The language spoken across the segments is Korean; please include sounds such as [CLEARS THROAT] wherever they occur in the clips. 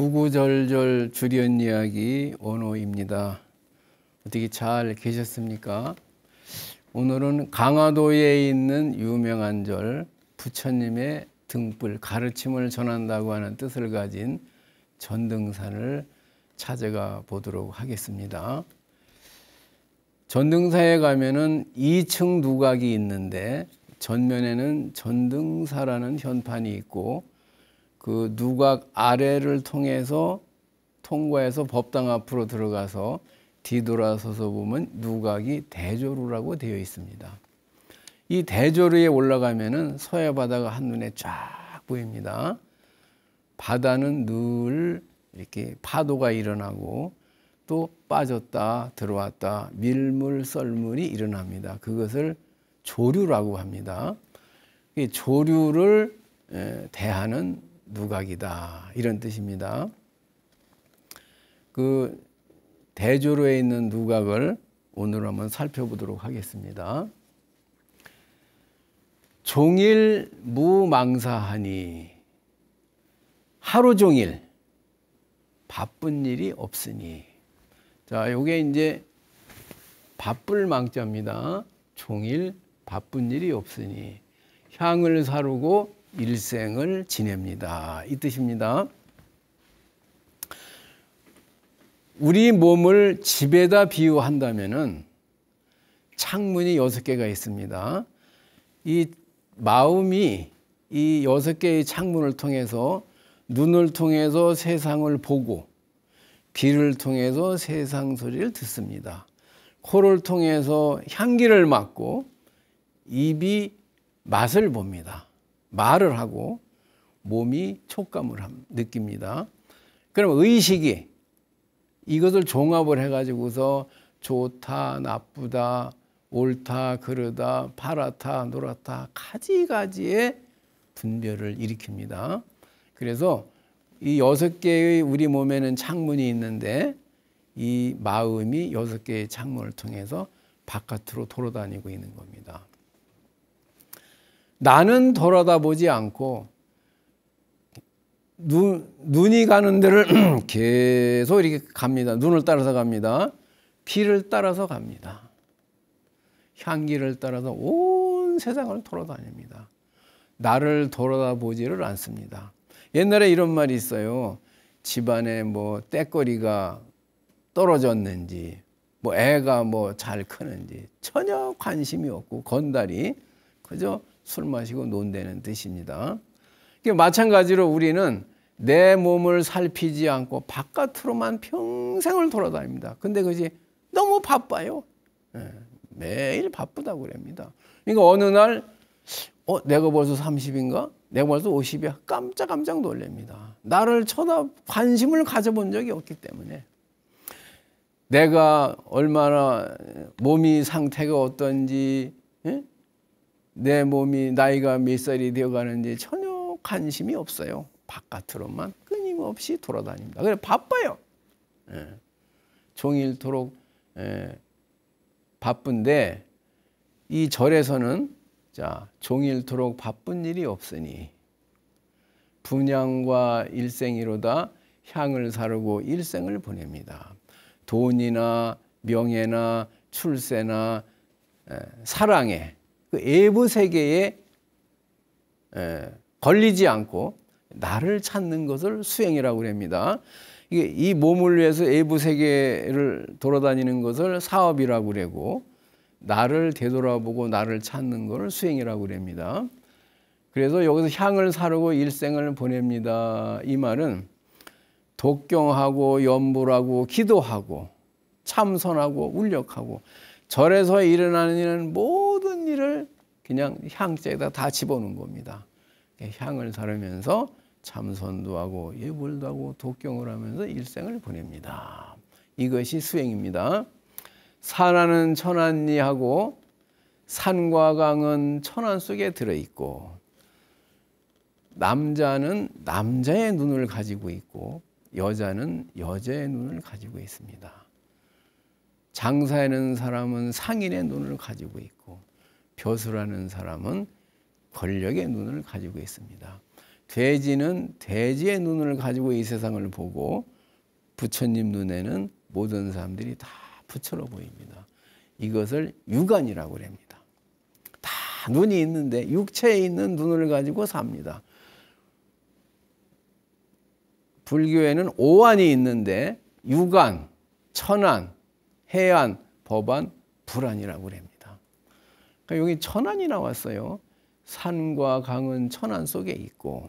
구구절절 주련 이야기 원호입니다. 어떻게 잘 계셨습니까? 오늘은 강화도에 있는 유명한 절 부처님의 등불 가르침을 전한다고 하는 뜻을 가진 전등산을 찾아가 보도록 하겠습니다. 전등사에 가면은 2층 누각이 있는데 전면에는 전등사라는 현판이 있고 그 누각 아래를 통해서 통과해서 법당 앞으로 들어가서 뒤돌아서서 보면 누각이 대조루라고 되어 있습니다. 이 대조루에 올라가면은 서해 바다가 한눈에 쫙 보입니다. 바다는 늘 이렇게 파도가 일어나고 또 빠졌다 들어왔다 밀물 썰물이 일어납니다. 그것을 조류라고 합니다. 조류를 대하는 누각이다 이런 뜻입니다. 그 대조로에 있는 누각을 오늘 한번 살펴보도록 하겠습니다. 종일 무망사하니 하루 종일 바쁜 일이 없으니 자 요게 이제 바쁠 망자입니다. 종일 바쁜 일이 없으니 향을 사르고 일생을 지냅니다. 이 뜻입니다. 우리 몸을 집에다 비유한다면은 창문이 여섯 개가 있습니다. 이 마음이 이 여섯 개의 창문을 통해서 눈을 통해서 세상을 보고 귀를 통해서 세상 소리를 듣습니다. 코를 통해서 향기를 맡고 입이 맛을 봅니다. 말을 하고 몸이 촉감을 느낍니다. 그럼 의식이 이것을 종합을 해가지고서 좋다, 나쁘다, 옳다, 그르다, 파랗다, 노랗다, 가지가지의 분별을 일으킵니다. 그래서 이 여섯 개의 우리 몸에는 창문이 있는데 이 마음이 여섯 개의 창문을 통해서 바깥으로 돌아다니고 있는 겁니다. 나는 돌아다 보지 않고 눈, 눈이 가는 데를 [CLEARS THROAT] 계속 이렇게 갑니다. 눈을 따라서 갑니다. 귀를 따라서 갑니다. 향기를 따라서 온 세상을 돌아다닙니다. 나를 돌아다 보지를 않습니다. 옛날에 이런 말이 있어요. 집안에 뭐 때거리가 떨어졌는지, 뭐 애가 뭐 잘 크는지 전혀 관심이 없고 건달이 그저 술 마시고 논다는 뜻입니다. 마찬가지로 우리는 내 몸을 살피지 않고 바깥으로만 평생을 돌아다닙니다. 근데 그것이 너무 바빠요. 예, 매일 바쁘다고 그럽니다. 그러니까 어느 날, 어, 내가 벌써 30인가? 내가 벌써 50이야? 깜짝깜짝 놀랍니다. 나를 쳐다 관심을 가져본 적이 없기 때문에. 내가 얼마나 몸이 상태가 어떤지, 예? 내 몸이 나이가 몇 살이 되어 가는지 전혀 관심이 없어요. 바깥으로만 끊임없이 돌아다닙니다. 그래 바빠요. 예. 종일토록 예. 바쁜데 이 절에서는 자 종일토록 바쁜 일이 없으니 분양과 일생이로다 향을 사르고 일생을 보냅니다. 돈이나 명예나 출세나 에, 사랑에 그 외부 세계에 걸리지 않고 나를 찾는 것을 수행이라고 합니다. 이게 이 몸을 위해서 외부 세계를 돌아다니는 것을 사업이라고 그러고 나를 되돌아보고 나를 찾는 것을 수행이라고 그럽니다. 그래서 여기서 향을 사르고 일생을 보냅니다. 이 말은 독경하고 연불하고 기도하고 참선하고 울력하고 절에서 일어나는 모든 그냥 향자에다 다 집어넣은 겁니다. 향을 사르면서 참선도 하고 예불도 하고 독경을 하면서 일생을 보냅니다. 이것이 수행입니다. 산하는 천안리하고 산과 강은 천안 속에 들어있고 남자는 남자의 눈을 가지고 있고 여자는 여자의 눈을 가지고 있습니다. 장사하는 사람은 상인의 눈을 가지고 있고 벼슬하는 사람은 권력의 눈을 가지고 있습니다. 돼지는 돼지의 눈을 가지고 이 세상을 보고 부처님 눈에는 모든 사람들이 다 부처로 보입니다. 이것을 육안이라고 합니다. 다 눈이 있는데 육체에 있는 눈을 가지고 삽니다. 불교에는 오안이 있는데 육안, 천안, 해안, 법안, 불안이라고 합니다. 그러니까 여기 천안이 나왔어요. 산과 강은 천안 속에 있고.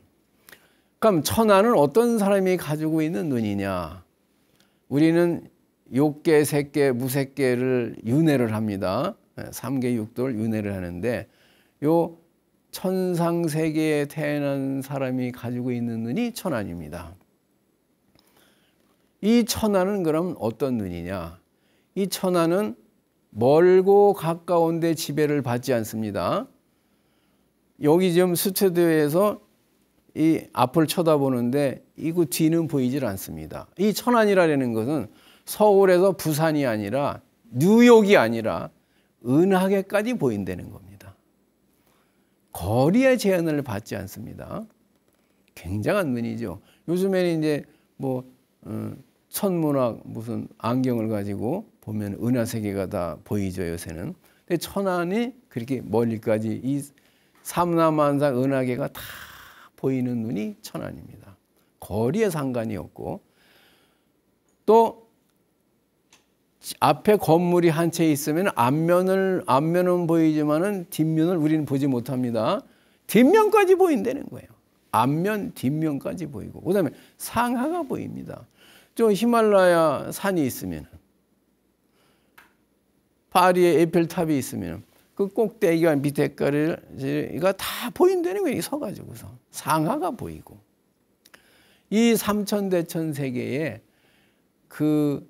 그럼 천안은 어떤 사람이 가지고 있는 눈이냐? 우리는 욕계, 색계, 무색계를 윤회를 합니다. 삼계 육도를 윤회를 하는데 요 천상 세계에 태어난 사람이 가지고 있는 눈이 천안입니다. 이 천안은 그럼 어떤 눈이냐? 이 천안은 멀고 가까운데 지배를 받지 않습니다. 여기 지금 수체도에서 이 앞을 쳐다보는데 이그 뒤는 보이질 않습니다. 이 천안이라는 것은 서울에서 부산이 아니라 뉴욕이 아니라 은하계까지 보인다는 겁니다. 거리의 제한을 받지 않습니다. 굉장한 눈이죠. 요즘에는 이제 뭐 어, 천문학 무슨 안경을 가지고 보면 은하 세계가 다 보이죠 요새는. 근데 천안이 그렇게 멀리까지 이 삼남한상 은하계가 다 보이는 눈이 천안입니다. 거리에 상관이 없고 또 앞에 건물이 한 채 있으면 앞면을 앞면은 보이지만은 뒷면을 우리는 보지 못합니다. 뒷면까지 보인다는 거예요. 앞면, 뒷면까지 보이고 그다음에 상하가 보입니다. 저 히말라야 산이 있으면 파리에 에펠탑이 있으면 그 꼭대기가 밑에까지가 다 보인다는 거예요. 서가지고서 상하가 보이고 이 삼천대천 세계에 그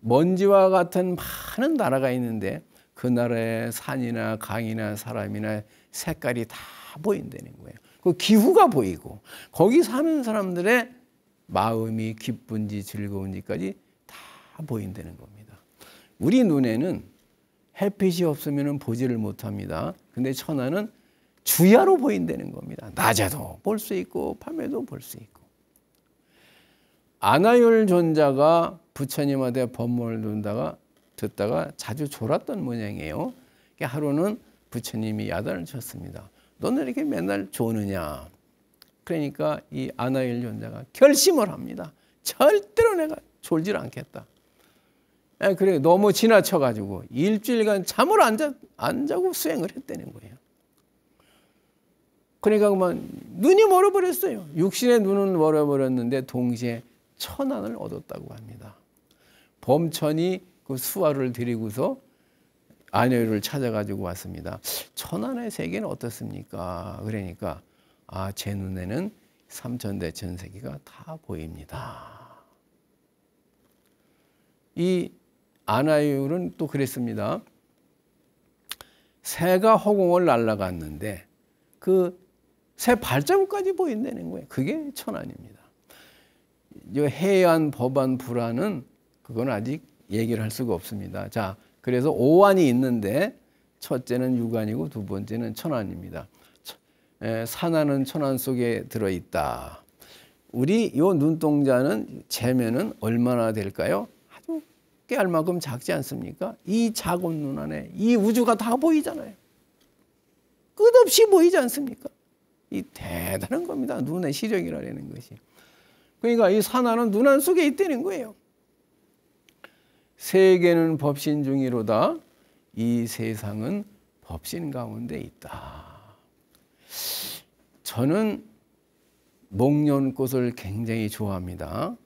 먼지와 같은 많은 나라가 있는데 그 나라의 산이나 강이나 사람이나 색깔이 다 보인다는 거예요. 그 기후가 보이고 거기 사는 사람들의 마음이 기쁜지 즐거운지까지 다 보인다는 겁니다. 우리 눈에는 햇빛이 없으면 보지를 못합니다. 근데 천하는 주야로 보인다는 겁니다. 낮에도 볼 수 있고 밤에도 볼 수 있고. 아나율 존자가 부처님한테 법문을 듣다가 듣다가 자주 졸았던 모양이에요. 하루는 부처님이 야단을 쳤습니다. 너는 이렇게 맨날 조느냐? 그러니까 이 아나일 존자가 결심을 합니다. 절대로 내가 졸질 않겠다. 예, 그래 너무 지나쳐가지고 일주일간 잠을 안, 자, 안 자고 수행을 했다는 거예요. 그러니까 그만 눈이 멀어버렸어요. 육신의 눈은 멀어버렸는데 동시에 천안을 얻었다고 합니다. 범천이 그 수화를 드리고서 아내를 찾아가지고 왔습니다. 천안의 세계는 어떻습니까? 그러니까 아, 제 눈에는 삼천대 천세기가 다 보입니다. 이 아나율은 또 그랬습니다. 새가 허공을 날아갔는데 그 새 발자국까지 보인다는 거예요. 그게 천안입니다. 해안, 법안, 불안은 그건 아직 얘기를 할 수가 없습니다. 자, 그래서 오안이 있는데 첫째는 육안이고 두 번째는 천안입니다. 산하는 천안 속에 들어 있다. 우리 요 눈동자는 재면은 얼마나 될까요? 깨알 만큼 작지 않습니까? 이 작은 눈 안에 이 우주가 다 보이잖아요. 끝없이 보이지 않습니까? 이 대단한 겁니다. 눈의 시력이라는 것이. 그러니까 이 산하는 눈안 속에 있다는 거예요. 세계는 법신 중이로다. 이 세상은 법신 가운데 있다. 저는 목련꽃을 굉장히 좋아합니다.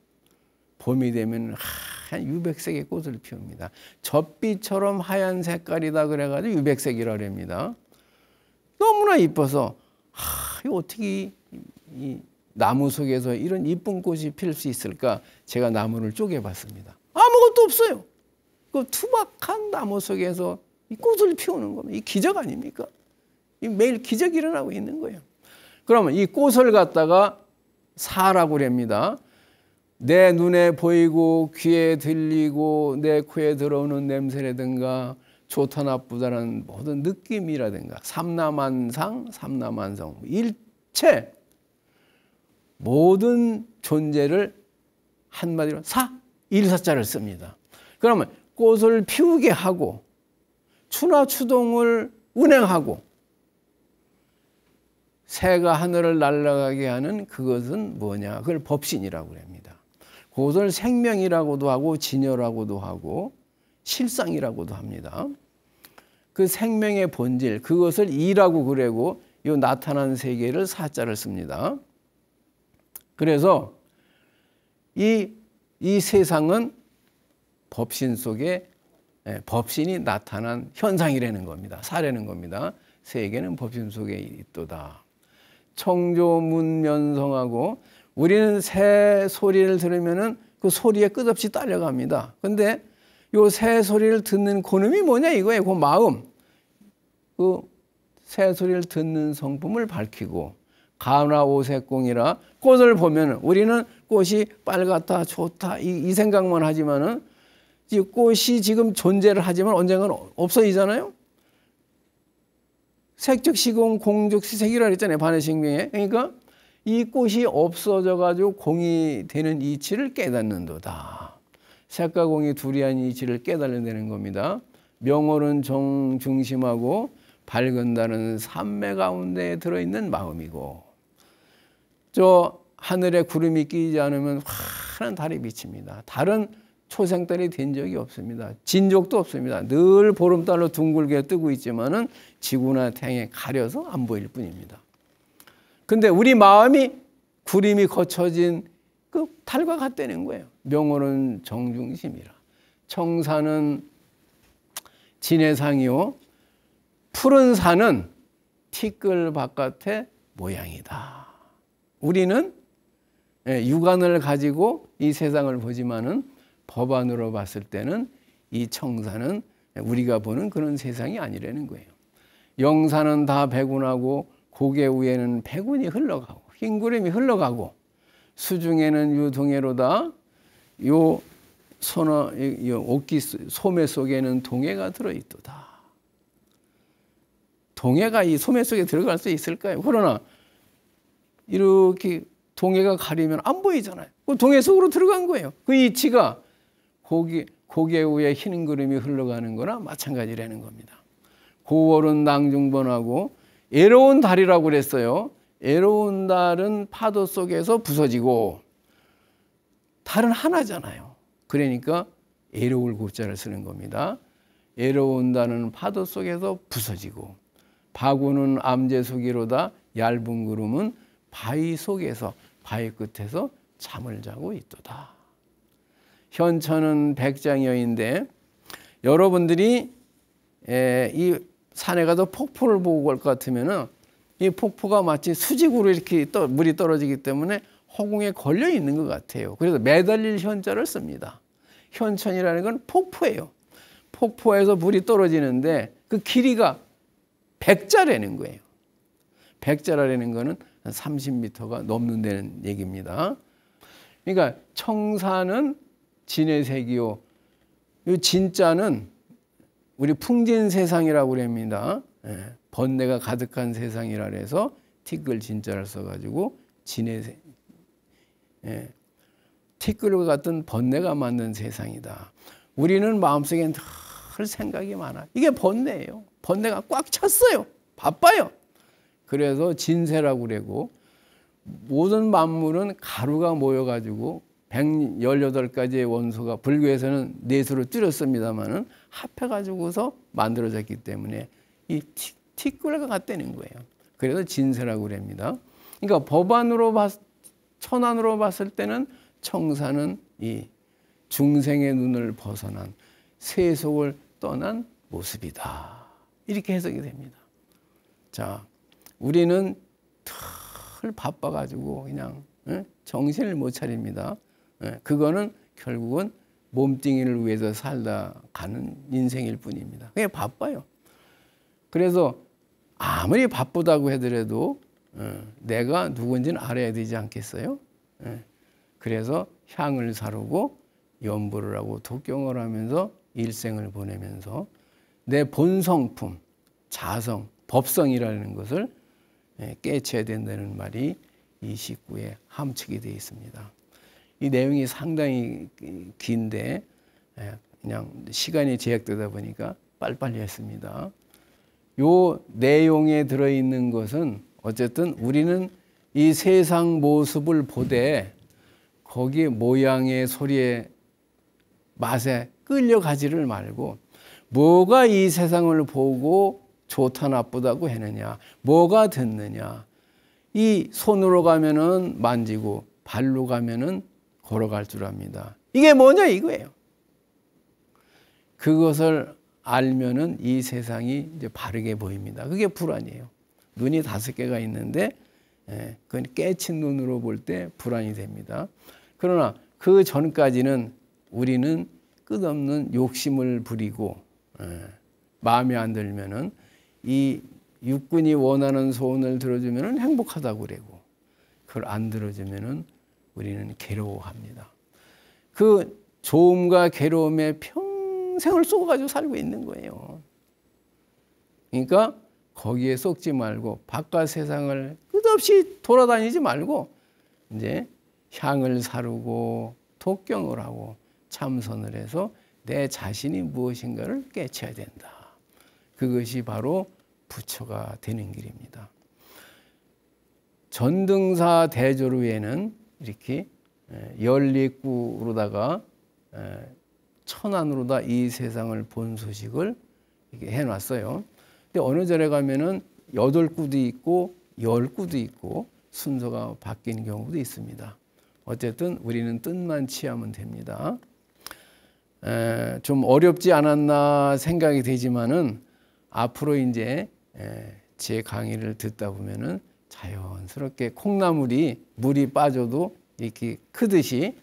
봄이 되면 한 유백색의 꽃을 피웁니다. 젖빛처럼 하얀 색깔이다 그래가지고 유백색이라 합니다. 너무나 이뻐서 하, 어떻게 이 나무 속에서 이런 이쁜 꽃이 필 수 있을까? 제가 나무를 쪼개봤습니다. 아무것도 없어요. 그 투박한 나무 속에서 이 꽃을 피우는 겁니다. 이 기적 아닙니까? 매일 기적이 일어나고 있는 거예요. 그러면 이 꽃을 갖다가 사라고 합니다. 내 눈에 보이고 귀에 들리고 내 코에 들어오는 냄새라든가 좋다 나쁘다는 모든 느낌이라든가 삼남한상, 삼남한성 일체 모든 존재를 한마디로 사, 일사자를 씁니다. 그러면 꽃을 피우게 하고 추나 추동을 운행하고 새가 하늘을 날아가게 하는 그것은 뭐냐? 그걸 법신이라고 합니다. 그것을 생명이라고도 하고 진여라고도 하고 실상이라고도 합니다. 그 생명의 본질 그것을 이라고 그래고 요 나타난 세계를 사자를 씁니다. 그래서 이, 이 세상은 법신 속에 예, 법신이 나타난 현상이라는 겁니다. 사라는 겁니다. 세계는 법신 속에 있도다. 청조문면성하고 우리는 새 소리를 들으면은 그 소리에 끝없이 딸려갑니다. 근데 요 새 소리를 듣는 그놈이 뭐냐 이거예요. 그 마음. 그 새 소리를 듣는 성품을 밝히고 가나 오색공이라 꽃을 보면 우리는 꽃이 빨갛다 좋다 이, 이 생각만 하지만은 이 꽃이 지금 존재를 하지만 언젠가는 없어지잖아요. 색적 시공 공적 시색이라 그랬잖아요. 반해식명에. 그러니까 이 꽃이 없어져 가지고 공이 되는 이치를 깨닫는도다. 색과 공이 둘이 한 이치를 깨달아내는 겁니다. 명월은 정 중심하고 밝은 달은 삼매 가운데 들어있는 마음이고 저 하늘에 구름이 끼지 않으면 환한 달이 비칩니다. 달은 초생달이 된 적이 없습니다. 진 적도 없습니다. 늘 보름달로 둥글게 뜨고 있지만은 지구나 태양에 가려서 안 보일 뿐입니다. 근데 우리 마음이 구름이 거쳐진 그 달과 같다는 거예요. 명호는 정중심이라. 청산은 진해상이요. 푸른 산은 티끌 바깥의 모양이다. 우리는 예, 육안을 가지고 이 세상을 보지만은 법안으로 봤을 때는 이 청산은 우리가 보는 그런 세상이 아니라는 거예요. 영산은 다 백운하고 고개 위에는 백운이 흘러가고 흰 구름이 흘러가고 수중에는 유동해로다 요 소나 옥기 소매 속에는 동해가 들어있도다. 동해가 이 소매 속에 들어갈 수 있을까요? 그러나 이렇게 동해가 가리면 안 보이잖아요. 그 동해 속으로 들어간 거예요. 그 이치가 고기, 고개 위에 흰 구름이 흘러가는 거나 마찬가지라는 겁니다. 고월은 낭중번하고 애로운 달이라고 그랬어요. 애로운 달은 파도 속에서 부서지고 달은 하나잖아요. 그러니까 애로울 고자를 쓰는 겁니다. 애로운 달은 파도 속에서 부서지고 바구는 암제 속이로다 얇은 구름은 바위 속에서 바위 끝에서 잠을 자고 있도다. 현천은 백장여인데 여러분들이 이 산에 가서 폭포를 보고 올것 같으면은 이 폭포가 마치 수직으로 이렇게 떠, 물이 떨어지기 때문에 허공에 걸려 있는 것 같아요. 그래서 매달릴 현자를 씁니다. 현천이라는 건 폭포예요. 폭포에서 물이 떨어지는데 그 길이가 백자라는 거예요. 백자라는 거는 30m가 넘는다는 얘기입니다. 그러니까 청사는 진의 색이요. 이 진짜는 우리 풍진 세상이라고 그럽니다. 예, 번뇌가 가득한 세상이라 해서 티끌 진짜를 써가지고 진의 세, 예, 티끌과 같은 번뇌가 만든 세상이다. 우리는 마음속에 늘 생각이 많아. 이게 번뇌예요. 번뇌가 꽉 찼어요. 바빠요. 그래서 진세라고 그러고 모든 만물은 가루가 모여가지고 118가지의 원소가 불교에서는 네수로 줄였습니다만은 합해 가지고서 만들어졌기 때문에 이 티, 꿀과 같다는 거예요. 그래서 진세라고 그럽니다. 그러니까 법안으로 봤, 천안으로 봤을 때는 청사는 이 중생의 눈을 벗어난 세속을 떠난 모습이다. 이렇게 해석이 됩니다. 자, 우리는 털 바빠가지고 그냥 정신을 못 차립니다. 예, 그거는 결국은 몸뚱이를 위해서 살다 가는 인생일 뿐입니다. 그냥 바빠요. 그래서 아무리 바쁘다고 하더라도 어, 내가 누군지는 알아야 되지 않겠어요? 예, 그래서 향을 사르고 연부를 하고 독경을 하면서 일생을 보내면서 내 본성품, 자성, 법성이라는 것을 예, 깨쳐야 된다는 말이 29에 함축이 되어 있습니다. 이 내용이 상당히 긴데 예, 그냥 시간이 제약되다 보니까 빨리빨리 했습니다. 요 내용에 들어있는 것은 어쨌든 우리는 이 세상 모습을 보되 거기 모양의 소리에 맛에 끌려가지를 말고 뭐가 이 세상을 보고 좋다 나쁘다고 했느냐 뭐가 됐느냐 이 손으로 가면은 만지고 발로 가면은 걸어갈 줄 압니다. 이게 뭐냐 이거예요. 그것을 알면은 이 세상이 이제 바르게 보입니다. 그게 불안이에요. 눈이 다섯 개가 있는데 예, 그건 깨친 눈으로 볼 때 불안이 됩니다. 그러나 그 전까지는 우리는 끝없는 욕심을 부리고 예, 마음에 안 들면은 이 육군이 원하는 소원을 들어주면 행복하다고 그러고 그걸 안 들어주면 우리는 괴로워합니다. 그 좋음과 괴로움에 평생을 쏘가지고 살고 있는 거예요. 그러니까 거기에 쏙지 말고 바깥 세상을 끝없이 돌아다니지 말고 이제 향을 사르고 독경을 하고 참선을 해서 내 자신이 무엇인가를 깨쳐야 된다. 그것이 바로 부처가 되는 길입니다. 전등사 대조루에는 이렇게 열리구로다가 천안으로 다 이 세상을 본 소식을 해놨어요. 근데 어느 절에 가면은 여덟 구도 있고 열 구도 있고 순서가 바뀐 경우도 있습니다. 어쨌든 우리는 뜻만 취하면 됩니다. 에, 좀 어렵지 않았나 생각이 되지만은 앞으로 이제 에, 제 강의를 듣다 보면은 자연스럽게 콩나물이 물이 빠져도 이렇게 크듯이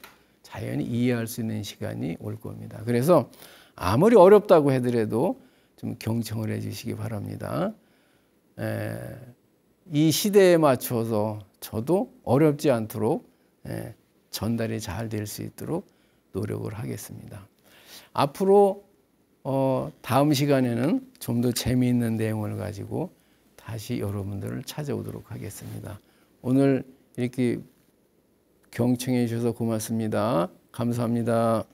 자연히 이해할 수 있는 시간이 올 겁니다. 그래서 아무리 어렵다고 하더라도 좀 경청을 해 주시기 바랍니다. 에, 이 시대에 맞춰서 저도 어렵지 않도록 에, 전달이 잘 될 수 있도록 노력을 하겠습니다. 앞으로 어, 다음 시간에는 좀 더 재미있는 내용을 가지고 다시 여러분들을 찾아오도록 하겠습니다. 오늘 이렇게 경청해 주셔서 고맙습니다. 감사합니다.